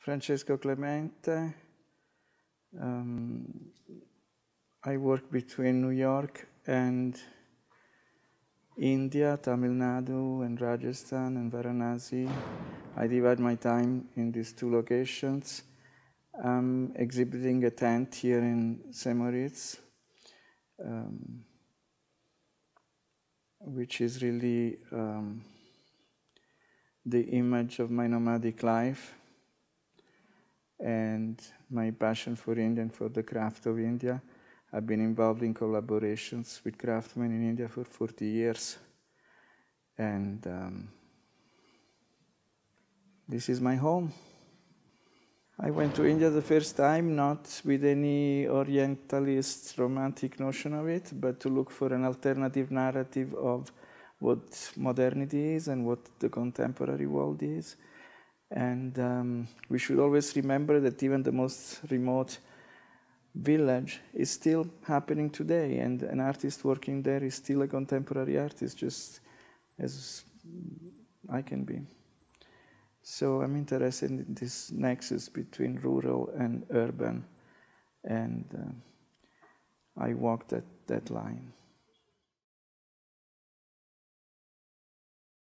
Francesco Clemente. Um, I work between New York and India, Tamil Nadu, and Rajasthan and Varanasi. I divide my time in these two locations. I'm exhibiting a tent here in St. Moritz, um, which is really um, the image of my nomadic life and my passion for India and for the craft of India. I've been involved in collaborations with craftsmen in India for 40 years. And um, this is my home. I went to India the first time not with any Orientalist romantic notion of it, but to look for an alternative narrative of what modernity is and what the contemporary world is. And um, we should always remember that even the most remote village is still happening today, and an artist working there is still a contemporary artist, just as I can be. So I'm interested in this nexus between rural and urban, and uh, I walk that, that line.